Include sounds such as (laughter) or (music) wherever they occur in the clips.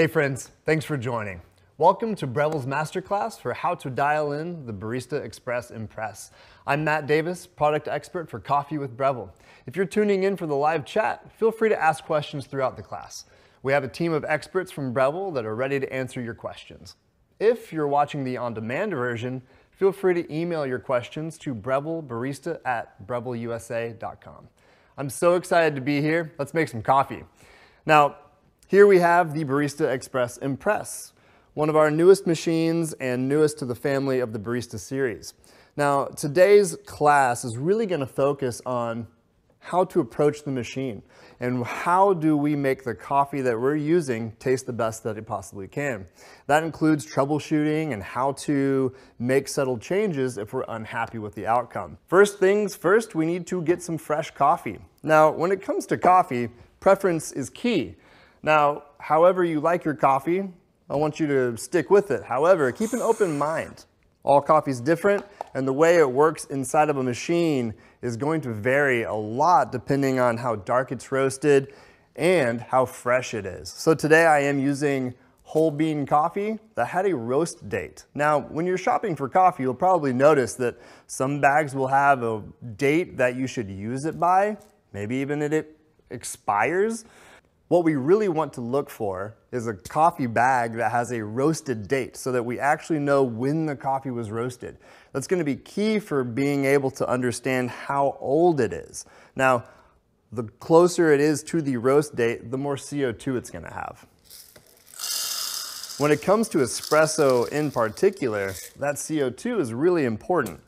Hey friends, thanks for joining. Welcome to Breville's Masterclass for how to dial in the Barista Express Impress. I'm Matt Davis, product expert for Coffee with Breville. If you're tuning in for the live chat, feel free to ask questions throughout the class. We have a team of experts from Breville that are ready to answer your questions. If you're watching the on-demand version, feel free to email your questions to brevillebarista at brevilleusa.com. I'm so excited to be here. Let's make some coffee. Now, here we have the Barista Express Impress, one of our newest machines and newest to the family of the Barista series. Now, today's class is really gonna focus on how to approach the machine and how do we make the coffee that we're using taste the best that it possibly can. That includes troubleshooting and how to make subtle changes if we're unhappy with the outcome. First things first, we need to get some fresh coffee. Now, when it comes to coffee, preference is key. Now, however you like your coffee, I want you to stick with it. However, keep an open mind. All coffee is different, and the way it works inside of a machine is going to vary a lot depending on how dark it's roasted and how fresh it is. So today I am using whole bean coffee that had a roast date. Now, when you're shopping for coffee, you'll probably notice that some bags will have a date that you should use it by, maybe even that it expires. What we really want to look for is a coffee bag that has a roasted date so that we actually know when the coffee was roasted. That's gonna be key for being able to understand how old it is. Now, the closer it is to the roast date, the more CO2 it's gonna have. When it comes to espresso in particular, that CO2 is really important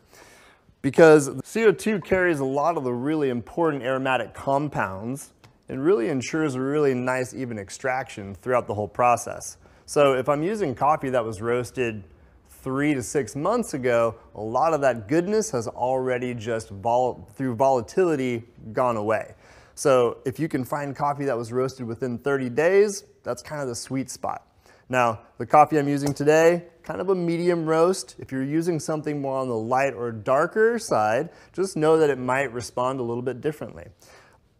because CO2 carries a lot of the really important aromatic compounds and really ensures a really nice even extraction throughout the whole process. So if I'm using coffee that was roasted three to six months ago, a lot of that goodness has already just vol through volatility gone away. So if you can find coffee that was roasted within 30 days, that's kind of the sweet spot. Now, the coffee I'm using today, kind of a medium roast. If you're using something more on the light or darker side, just know that it might respond a little bit differently.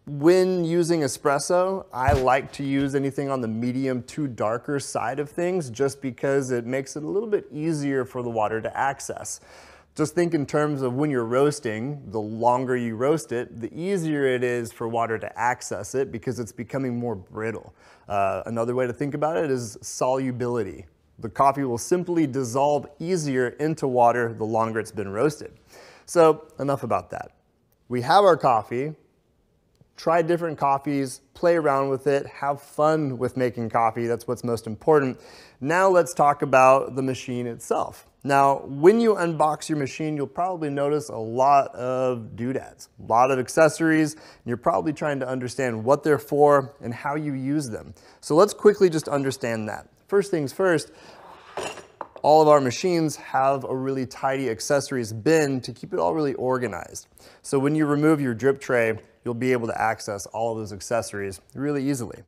When using espresso, I like to use anything on the medium to darker side of things just because it makes it a little bit easier for the water to access. Just think in terms of when you're roasting, the longer you roast it, the easier it is for water to access it because it's becoming more brittle. Uh, another way to think about it is solubility. The coffee will simply dissolve easier into water the longer it's been roasted. So enough about that. We have our coffee, try different coffees, play around with it, have fun with making coffee. That's what's most important. Now let's talk about the machine itself. Now, when you unbox your machine, you'll probably notice a lot of doodads, a lot of accessories, and you're probably trying to understand what they're for and how you use them. So let's quickly just understand that. First things first, all of our machines have a really tidy accessories bin to keep it all really organized. So when you remove your drip tray, you'll be able to access all of those accessories really easily.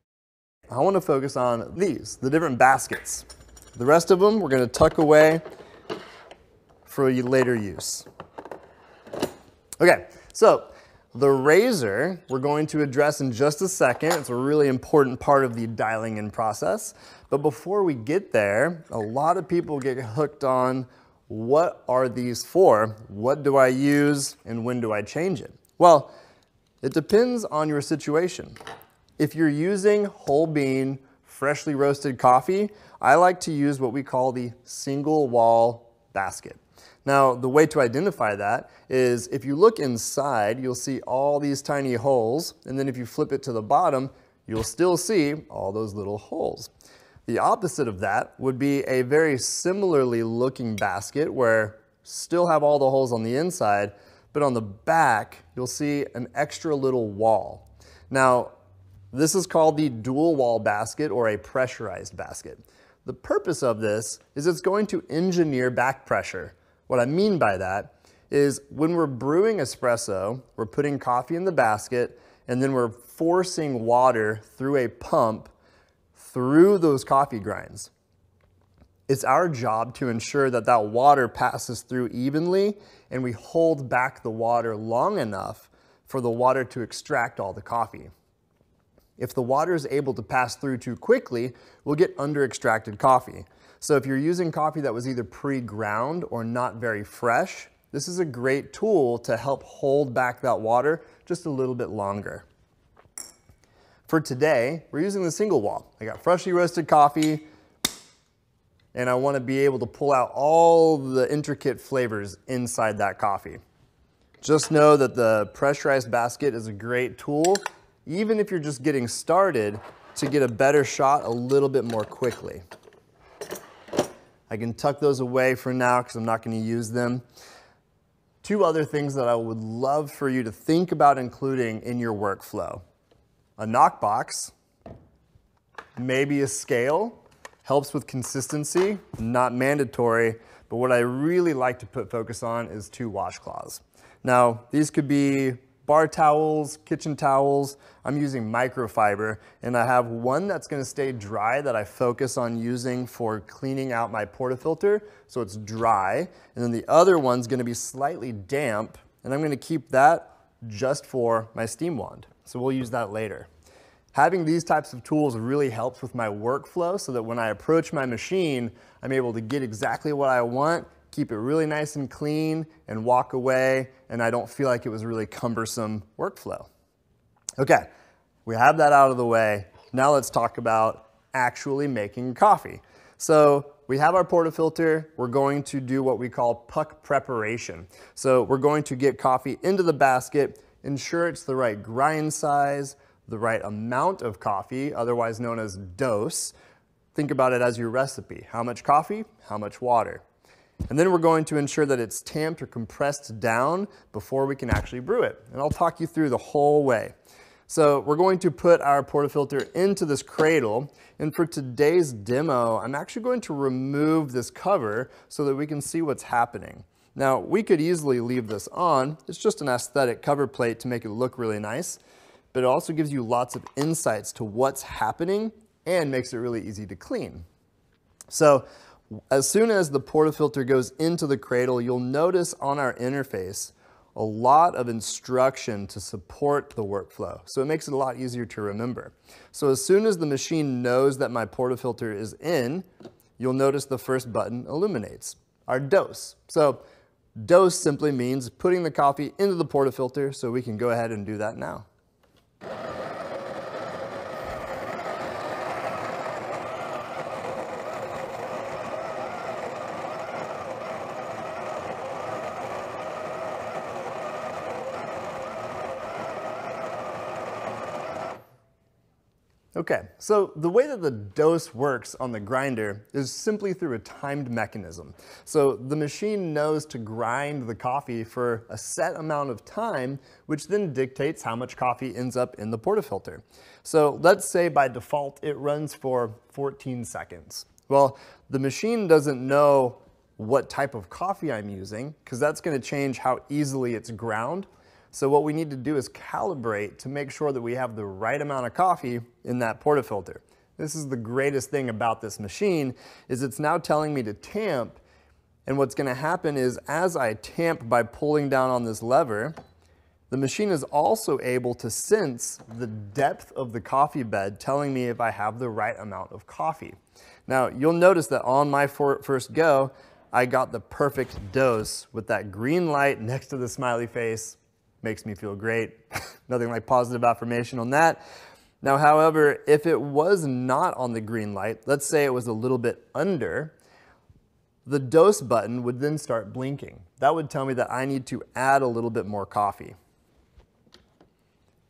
I wanna focus on these, the different baskets. The rest of them we're gonna tuck away for later use. Okay, so the razor we're going to address in just a second. It's a really important part of the dialing in process. But before we get there, a lot of people get hooked on what are these for? What do I use and when do I change it? Well, it depends on your situation. If you're using whole bean, freshly roasted coffee, I like to use what we call the single wall basket. Now, the way to identify that is if you look inside, you'll see all these tiny holes, and then if you flip it to the bottom, you'll still see all those little holes. The opposite of that would be a very similarly looking basket where still have all the holes on the inside, but on the back, you'll see an extra little wall. Now, this is called the dual wall basket or a pressurized basket. The purpose of this is it's going to engineer back pressure. What I mean by that is when we're brewing espresso, we're putting coffee in the basket, and then we're forcing water through a pump through those coffee grinds. It's our job to ensure that that water passes through evenly and we hold back the water long enough for the water to extract all the coffee. If the water is able to pass through too quickly, we'll get under extracted coffee. So if you're using coffee that was either pre-ground or not very fresh, this is a great tool to help hold back that water just a little bit longer. For today, we're using the single wall. I got freshly roasted coffee, and I wanna be able to pull out all the intricate flavors inside that coffee. Just know that the pressurized basket is a great tool, even if you're just getting started, to get a better shot a little bit more quickly. I can tuck those away for now because I'm not gonna use them. Two other things that I would love for you to think about including in your workflow. A knockbox, maybe a scale, helps with consistency, not mandatory, but what I really like to put focus on is two washcloths. Now, these could be bar towels, kitchen towels. I'm using microfiber and I have one that's gonna stay dry that I focus on using for cleaning out my portafilter so it's dry. And then the other one's gonna be slightly damp and I'm gonna keep that just for my steam wand. So we'll use that later. Having these types of tools really helps with my workflow so that when I approach my machine, I'm able to get exactly what I want keep it really nice and clean and walk away and I don't feel like it was really cumbersome workflow. Okay, we have that out of the way. Now let's talk about actually making coffee. So we have our portafilter. We're going to do what we call puck preparation. So we're going to get coffee into the basket, ensure it's the right grind size, the right amount of coffee, otherwise known as dose. Think about it as your recipe. How much coffee? How much water? And then we're going to ensure that it's tamped or compressed down before we can actually brew it. And I'll talk you through the whole way. So we're going to put our portafilter into this cradle. And for today's demo, I'm actually going to remove this cover so that we can see what's happening. Now, we could easily leave this on. It's just an aesthetic cover plate to make it look really nice. But it also gives you lots of insights to what's happening and makes it really easy to clean. So as soon as the portafilter goes into the cradle, you'll notice on our interface a lot of instruction to support the workflow. So it makes it a lot easier to remember. So as soon as the machine knows that my portafilter is in, you'll notice the first button illuminates, our dose. So dose simply means putting the coffee into the portafilter, so we can go ahead and do that now. Okay, so the way that the dose works on the grinder is simply through a timed mechanism. So the machine knows to grind the coffee for a set amount of time, which then dictates how much coffee ends up in the portafilter. So let's say by default it runs for 14 seconds. Well, the machine doesn't know what type of coffee I'm using, because that's gonna change how easily it's ground. So what we need to do is calibrate to make sure that we have the right amount of coffee in that portafilter. This is the greatest thing about this machine is it's now telling me to tamp and what's gonna happen is as I tamp by pulling down on this lever, the machine is also able to sense the depth of the coffee bed telling me if I have the right amount of coffee. Now you'll notice that on my first go, I got the perfect dose with that green light (laughs) next to the smiley face makes me feel great. (laughs) Nothing like positive affirmation on that. Now, however, if it was not on the green light, let's say it was a little bit under, the dose button would then start blinking. That would tell me that I need to add a little bit more coffee.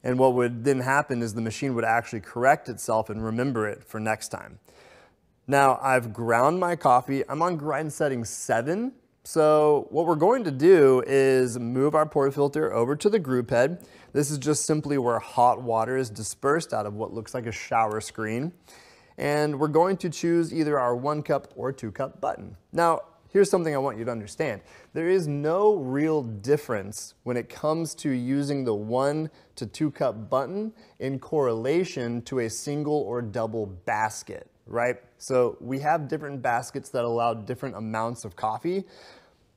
And what would then happen is the machine would actually correct itself and remember it for next time. Now I've ground my coffee. I'm on grind setting seven so what we're going to do is move our portafilter over to the group head. This is just simply where hot water is dispersed out of what looks like a shower screen. And we're going to choose either our one cup or two cup button. Now, here's something I want you to understand. There is no real difference when it comes to using the one to two cup button in correlation to a single or double basket, right? So we have different baskets that allow different amounts of coffee,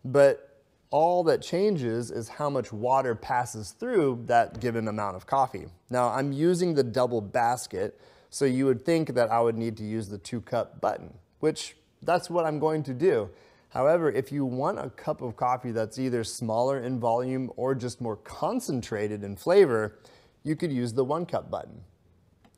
but all that changes is how much water passes through that given amount of coffee. Now I'm using the double basket, so you would think that I would need to use the two cup button, which that's what I'm going to do. However, if you want a cup of coffee that's either smaller in volume or just more concentrated in flavor, you could use the one cup button.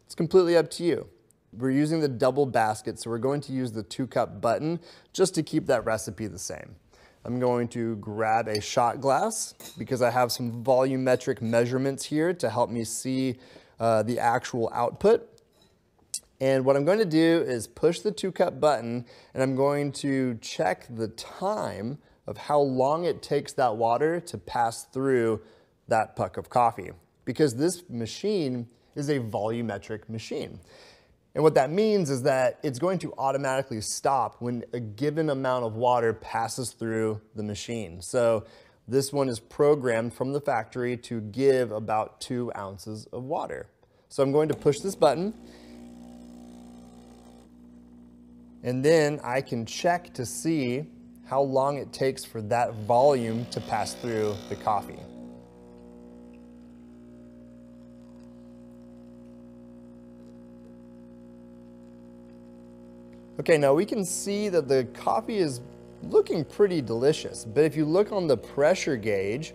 It's completely up to you. We're using the double basket, so we're going to use the two cup button just to keep that recipe the same. I'm going to grab a shot glass because I have some volumetric measurements here to help me see uh, the actual output. And what I'm going to do is push the two cup button and I'm going to check the time of how long it takes that water to pass through that puck of coffee. Because this machine is a volumetric machine. And what that means is that it's going to automatically stop when a given amount of water passes through the machine. So this one is programmed from the factory to give about two ounces of water. So I'm going to push this button and then I can check to see how long it takes for that volume to pass through the coffee. Okay, now we can see that the coffee is looking pretty delicious, but if you look on the pressure gauge,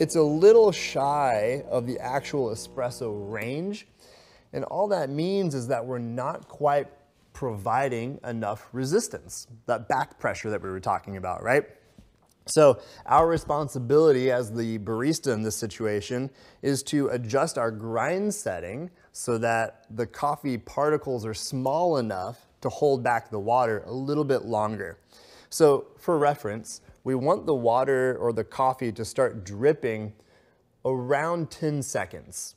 it's a little shy of the actual espresso range. And all that means is that we're not quite providing enough resistance, that back pressure that we were talking about, right? So our responsibility as the barista in this situation is to adjust our grind setting so that the coffee particles are small enough to hold back the water a little bit longer. So for reference, we want the water or the coffee to start dripping around 10 seconds.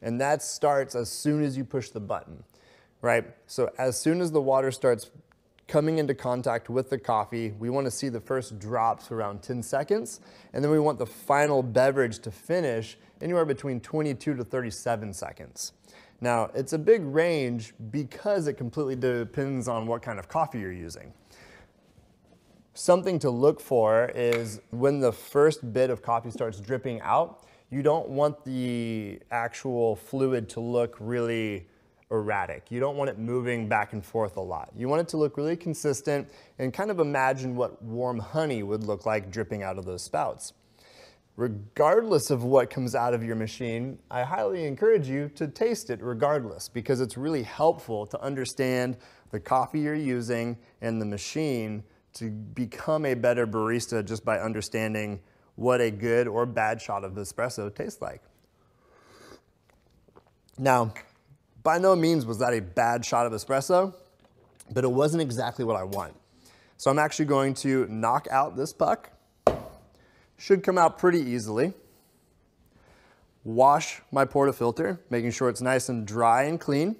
And that starts as soon as you push the button right? So as soon as the water starts coming into contact with the coffee, we want to see the first drops around 10 seconds, and then we want the final beverage to finish anywhere between 22 to 37 seconds. Now, it's a big range because it completely depends on what kind of coffee you're using. Something to look for is when the first bit of coffee starts dripping out, you don't want the actual fluid to look really erratic. You don't want it moving back and forth a lot. You want it to look really consistent and kind of imagine what warm honey would look like dripping out of those spouts. Regardless of what comes out of your machine, I highly encourage you to taste it regardless because it's really helpful to understand the coffee you're using and the machine to become a better barista just by understanding what a good or bad shot of espresso tastes like. Now, by no means was that a bad shot of espresso, but it wasn't exactly what I want. So I'm actually going to knock out this puck. Should come out pretty easily. Wash my portafilter, making sure it's nice and dry and clean.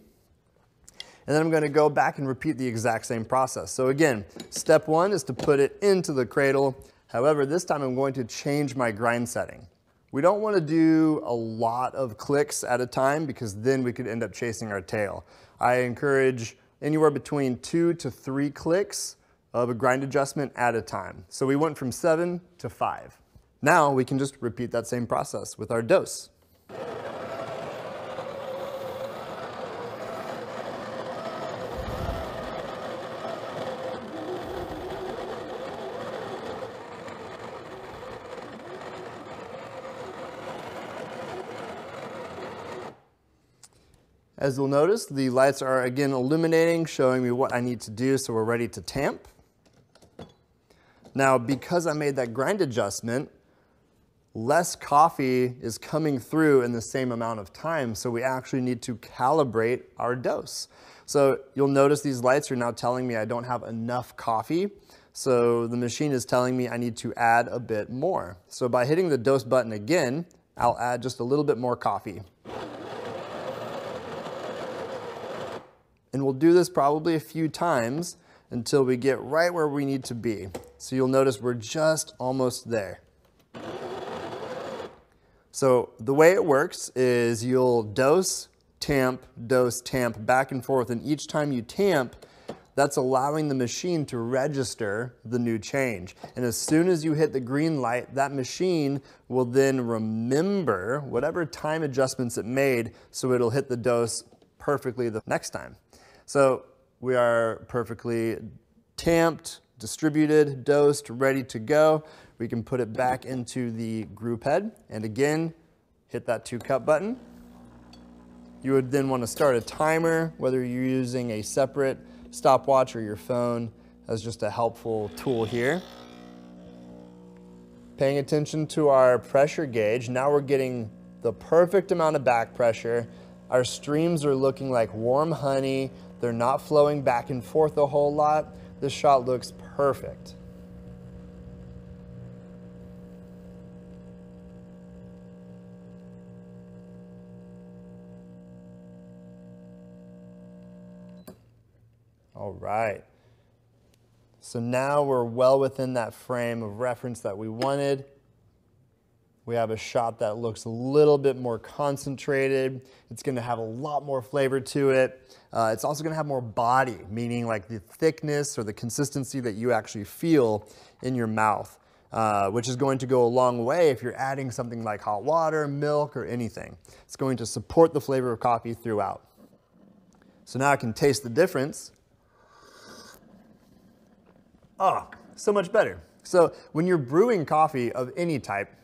And then I'm gonna go back and repeat the exact same process. So again, step one is to put it into the cradle. However, this time I'm going to change my grind setting. We don't want to do a lot of clicks at a time because then we could end up chasing our tail. I encourage anywhere between two to three clicks of a grind adjustment at a time. So we went from seven to five. Now we can just repeat that same process with our dose. As you'll notice, the lights are again illuminating, showing me what I need to do so we're ready to tamp. Now, because I made that grind adjustment, less coffee is coming through in the same amount of time, so we actually need to calibrate our dose. So you'll notice these lights are now telling me I don't have enough coffee, so the machine is telling me I need to add a bit more. So by hitting the dose button again, I'll add just a little bit more coffee. And we'll do this probably a few times until we get right where we need to be. So you'll notice we're just almost there. So the way it works is you'll dose, tamp, dose, tamp back and forth. And each time you tamp, that's allowing the machine to register the new change. And as soon as you hit the green light, that machine will then remember whatever time adjustments it made so it'll hit the dose perfectly the next time. So we are perfectly tamped, distributed, dosed, ready to go. We can put it back into the group head and again, hit that two cup button. You would then want to start a timer, whether you're using a separate stopwatch or your phone as just a helpful tool here. Paying attention to our pressure gauge, now we're getting the perfect amount of back pressure. Our streams are looking like warm honey. They're not flowing back and forth a whole lot. This shot looks perfect. All right. So now we're well within that frame of reference that we wanted. We have a shot that looks a little bit more concentrated. It's gonna have a lot more flavor to it. Uh, it's also gonna have more body, meaning like the thickness or the consistency that you actually feel in your mouth, uh, which is going to go a long way if you're adding something like hot water, milk, or anything. It's going to support the flavor of coffee throughout. So now I can taste the difference Oh, so much better. So when you're brewing coffee of any type,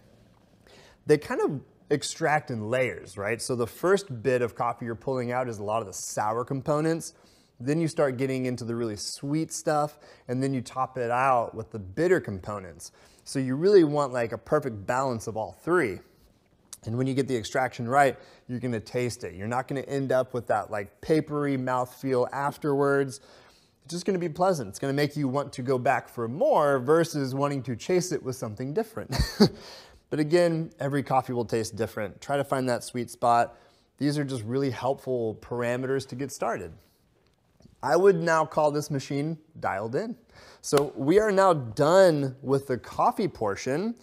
they kind of extract in layers, right? So the first bit of coffee you're pulling out is a lot of the sour components. Then you start getting into the really sweet stuff, and then you top it out with the bitter components. So you really want like a perfect balance of all three. And when you get the extraction right, you're gonna taste it. You're not gonna end up with that like papery mouthfeel afterwards it's just going to be pleasant. It's going to make you want to go back for more versus wanting to chase it with something different. (laughs) but again, every coffee will taste different. Try to find that sweet spot. These are just really helpful parameters to get started. I would now call this machine dialed in. So we are now done with the coffee portion,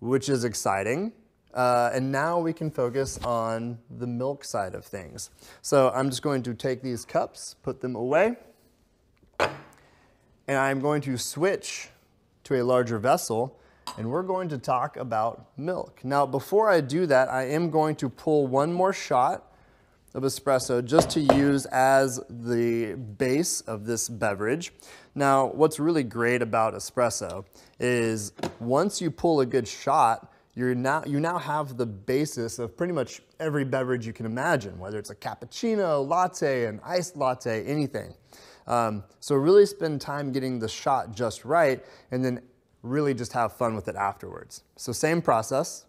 which is exciting. Uh, and now we can focus on the milk side of things. So I'm just going to take these cups, put them away and I'm going to switch to a larger vessel and we're going to talk about milk. Now, before I do that, I am going to pull one more shot of espresso just to use as the base of this beverage. Now, what's really great about espresso is once you pull a good shot, you're now, you now have the basis of pretty much every beverage you can imagine, whether it's a cappuccino, latte, an iced latte, anything. Um, so really spend time getting the shot just right and then really just have fun with it afterwards. So same process.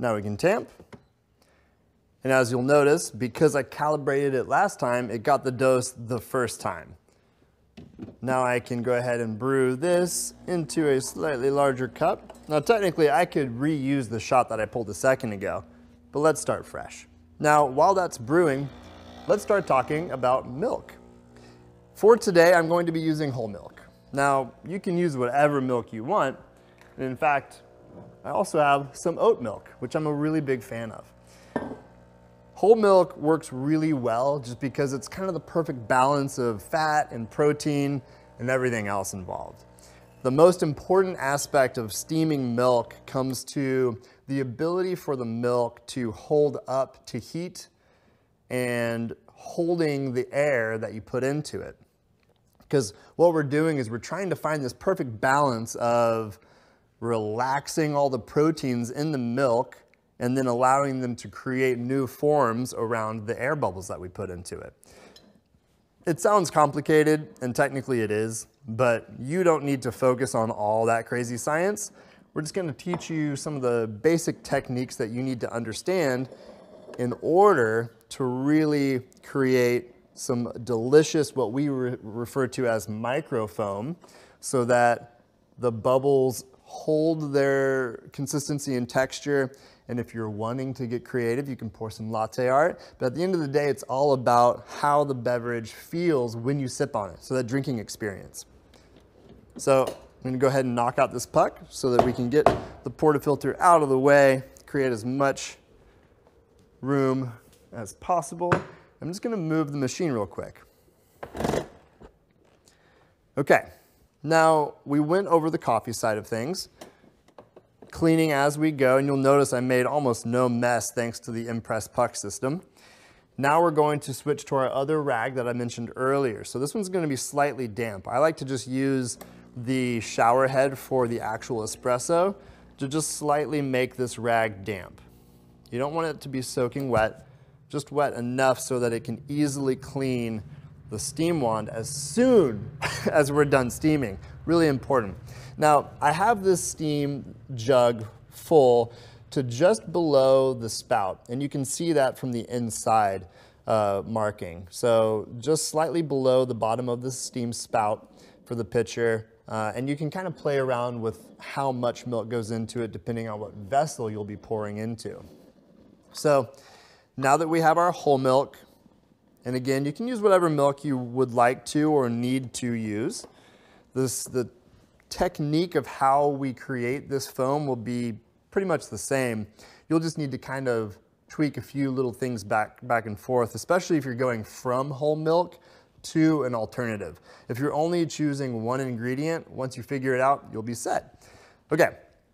Now we can tamp. And as you'll notice, because I calibrated it last time, it got the dose the first time. Now I can go ahead and brew this into a slightly larger cup. Now technically I could reuse the shot that I pulled a second ago, but let's start fresh. Now while that's brewing, let's start talking about milk. For today, I'm going to be using whole milk. Now you can use whatever milk you want. And in fact, I also have some oat milk, which I'm a really big fan of. Whole milk works really well just because it's kind of the perfect balance of fat and protein and everything else involved. The most important aspect of steaming milk comes to the ability for the milk to hold up to heat and holding the air that you put into it. Because what we're doing is we're trying to find this perfect balance of relaxing all the proteins in the milk and then allowing them to create new forms around the air bubbles that we put into it. It sounds complicated, and technically it is, but you don't need to focus on all that crazy science. We're just gonna teach you some of the basic techniques that you need to understand in order to really create some delicious, what we re refer to as microfoam, so that the bubbles hold their consistency and texture. And if you're wanting to get creative, you can pour some latte art. But at the end of the day, it's all about how the beverage feels when you sip on it. So that drinking experience. So I'm gonna go ahead and knock out this puck so that we can get the portafilter out of the way, create as much room as possible. I'm just gonna move the machine real quick. Okay, now we went over the coffee side of things, cleaning as we go, and you'll notice I made almost no mess thanks to the Impress puck system. Now we're going to switch to our other rag that I mentioned earlier. So this one's gonna be slightly damp. I like to just use the shower head for the actual espresso to just slightly make this rag damp. You don't want it to be soaking wet, just wet enough so that it can easily clean the steam wand as soon (laughs) as we're done steaming. Really important. Now, I have this steam jug full to just below the spout, and you can see that from the inside uh, marking. So just slightly below the bottom of the steam spout for the pitcher, uh, and you can kind of play around with how much milk goes into it depending on what vessel you'll be pouring into. So now that we have our whole milk, and again, you can use whatever milk you would like to or need to use. This, the technique of how we create this foam will be pretty much the same. You'll just need to kind of tweak a few little things back, back and forth, especially if you're going from whole milk to an alternative. If you're only choosing one ingredient, once you figure it out, you'll be set. Okay,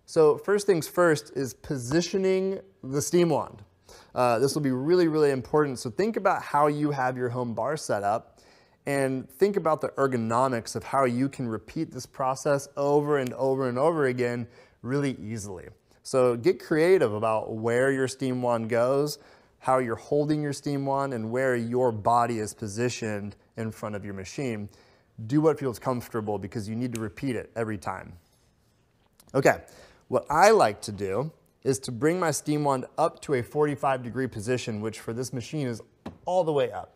so first things first is positioning the steam wand. Uh, this will be really, really important. So think about how you have your home bar set up and think about the ergonomics of how you can repeat this process over and over and over again really easily. So get creative about where your steam wand goes, how you're holding your steam wand, and where your body is positioned in front of your machine. Do what feels comfortable because you need to repeat it every time. Okay, what I like to do is to bring my steam wand up to a 45 degree position, which for this machine is all the way up.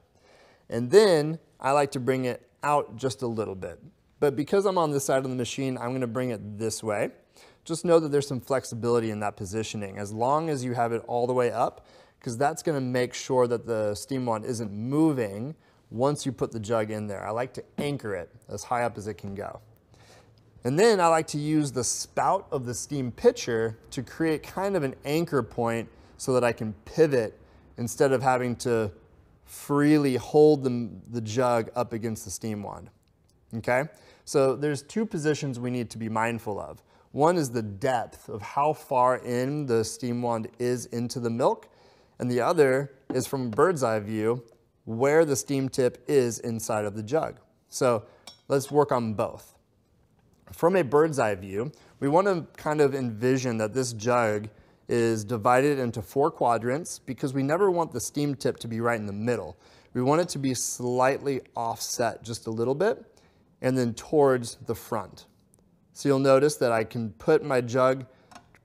And then I like to bring it out just a little bit. But because I'm on this side of the machine, I'm gonna bring it this way. Just know that there's some flexibility in that positioning as long as you have it all the way up, because that's gonna make sure that the steam wand isn't moving once you put the jug in there. I like to anchor it as high up as it can go. And then I like to use the spout of the steam pitcher to create kind of an anchor point so that I can pivot instead of having to freely hold the, the jug up against the steam wand. Okay? So there's two positions we need to be mindful of. One is the depth of how far in the steam wand is into the milk, and the other is from a bird's eye view where the steam tip is inside of the jug. So let's work on both from a bird's eye view, we want to kind of envision that this jug is divided into four quadrants because we never want the steam tip to be right in the middle. We want it to be slightly offset just a little bit and then towards the front. So you'll notice that I can put my jug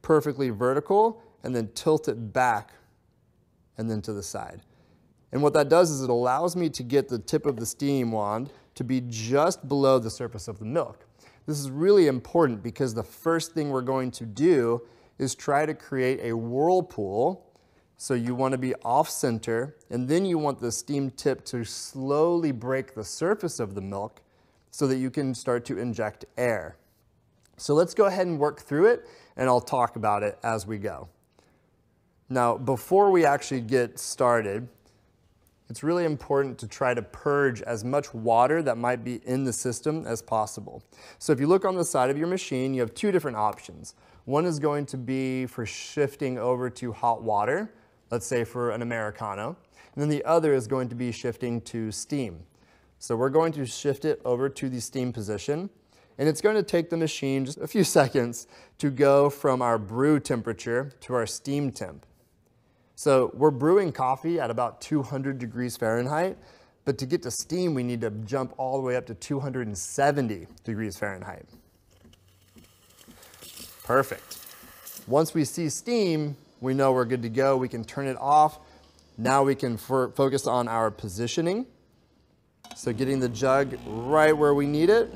perfectly vertical and then tilt it back and then to the side. And what that does is it allows me to get the tip of the steam wand to be just below the surface of the milk. This is really important because the first thing we're going to do is try to create a whirlpool. So you want to be off center, and then you want the steam tip to slowly break the surface of the milk so that you can start to inject air. So let's go ahead and work through it, and I'll talk about it as we go. Now, before we actually get started, it's really important to try to purge as much water that might be in the system as possible. So if you look on the side of your machine, you have two different options. One is going to be for shifting over to hot water, let's say for an Americano. And then the other is going to be shifting to steam. So we're going to shift it over to the steam position. And it's going to take the machine just a few (laughs) seconds to go from our brew temperature to our steam temp. So we're brewing coffee at about 200 degrees Fahrenheit, but to get to steam, we need to jump all the way up to 270 degrees Fahrenheit. Perfect. Once we see steam, we know we're good to go. We can turn it off, Now we can focus on our positioning. So getting the jug right where we need it.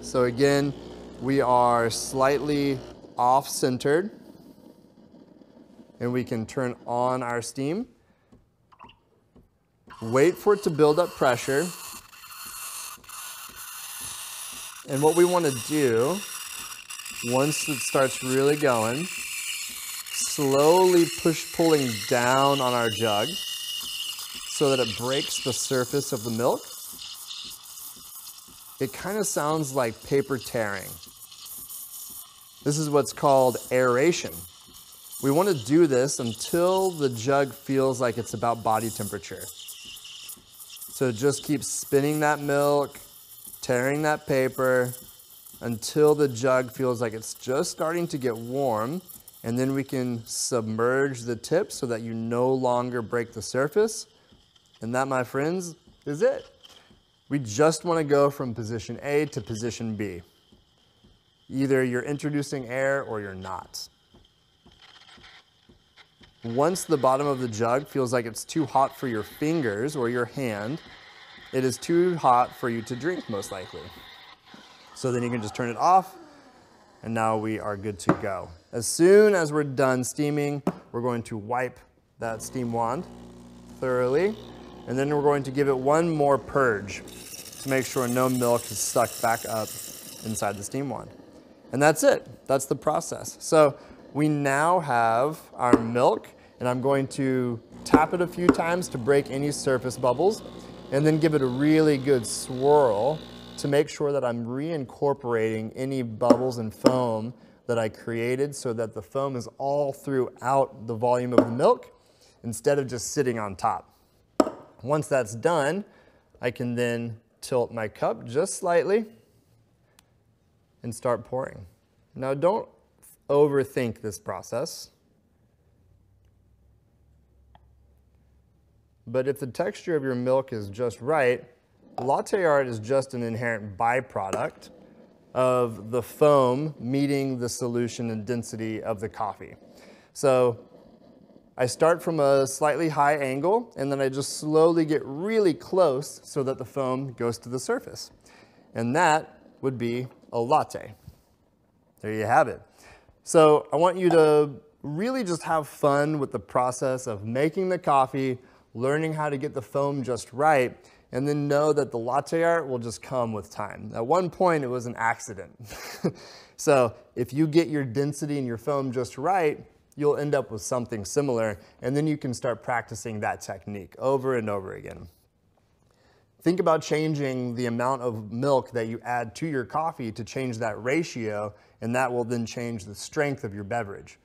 So again, we are slightly off-centered and we can turn on our steam. Wait for it to build up pressure. And what we want to do, once it starts really going, slowly push pulling down on our jug so that it breaks the surface of the milk. It kind of sounds like paper tearing. This is what's called aeration. We want to do this until the jug feels like it's about body temperature. So just keep spinning that milk, tearing that paper until the jug feels like it's just starting to get warm. And then we can submerge the tip so that you no longer break the surface. And that, my friends, is it. We just want to go from position A to position B. Either you're introducing air or you're not. Once the bottom of the jug feels like it's too hot for your fingers or your hand, it is too hot for you to drink most likely. So then you can just turn it off and now we are good to go. As soon as we're done steaming, we're going to wipe that steam wand thoroughly and then we're going to give it one more purge to make sure no milk is stuck back up inside the steam wand. And that's it, that's the process. So we now have our milk and I'm going to tap it a few times to break any surface bubbles and then give it a really good swirl to make sure that I'm reincorporating any bubbles and foam that I created so that the foam is all throughout the volume of the milk instead of just sitting on top. Once that's done, I can then tilt my cup just slightly and start pouring. Now don't overthink this process. But if the texture of your milk is just right, latte art is just an inherent byproduct of the foam meeting the solution and density of the coffee. So I start from a slightly high angle and then I just slowly get really close so that the foam goes to the surface. And that would be a latte. There you have it. So I want you to really just have fun with the process of making the coffee, learning how to get the foam just right, and then know that the latte art will just come with time. At one point, it was an accident. (laughs) so if you get your density and your foam just right, you'll end up with something similar, and then you can start practicing that technique over and over again. Think about changing the amount of milk that you add to your coffee to change that ratio, and that will then change the strength of your beverage.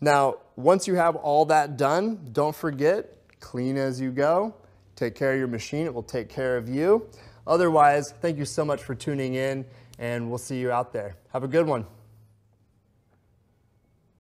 Now, once you have all that done, don't forget, clean as you go. Take care of your machine, it will take care of you. Otherwise, thank you so much for tuning in, and we'll see you out there. Have a good one.